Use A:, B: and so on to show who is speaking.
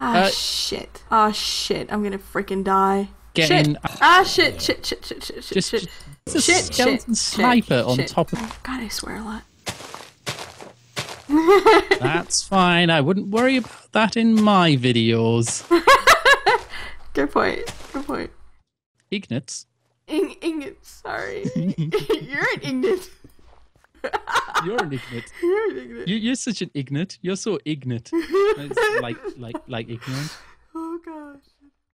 A: Ah
B: Uh,
A: shit. Ah shit. I'm gonna freaking die.
B: Get
A: shit.
B: in.
A: Ah shit. Shit. Shit. Shit. Shit. Shit.
B: Just,
A: shit.
B: just
A: Shit,
B: skeleton
A: shit,
B: sniper
A: shit,
B: on
A: shit.
B: top of.
A: God, I swear a lot.
B: That's fine. I wouldn't worry about that in my videos.
A: Good point. Good point.
B: Ignots,
A: Ing- Ingrid, sorry. You're an Ingrid.
B: You're an Ignot.
A: You're an.
B: You, you're such an Ignot. You're so Ignot. It's like, like, like ignorant.